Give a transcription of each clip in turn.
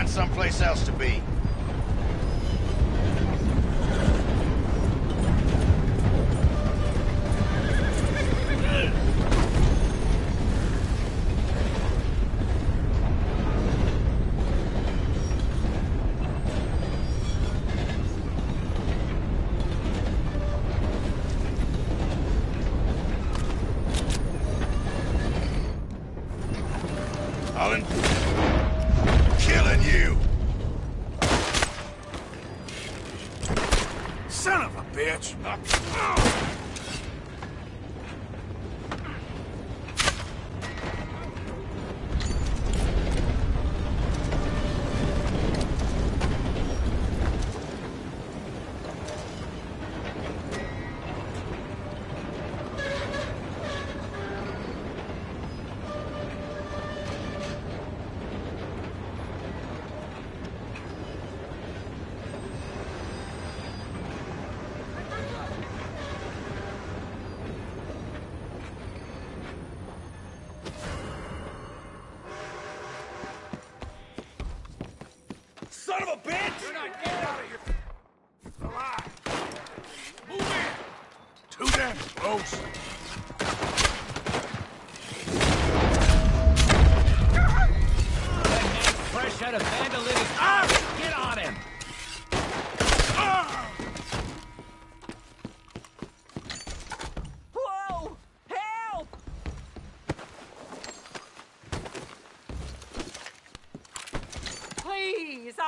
find someplace else to be. Bitch! Son of a bitch! You're not getting out of here It's alive. Move in. Too damn close.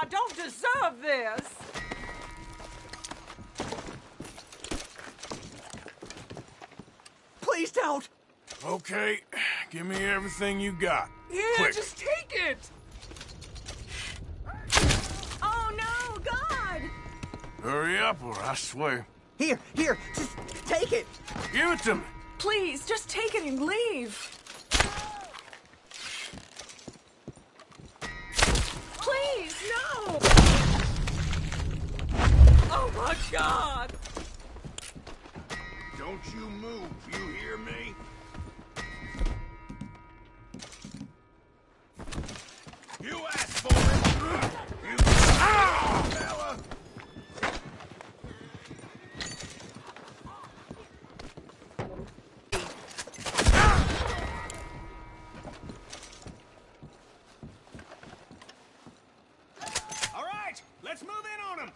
I don't deserve this. Please don't. Okay, give me everything you got. Yeah, Quick. just take it. Oh no, God! Hurry up or I swear. Here, here, just take it. Give it to me. Please, just take it and leave. God! Don't you move, you hear me? You asked for it! You ah! fella! All right, let's move in on him!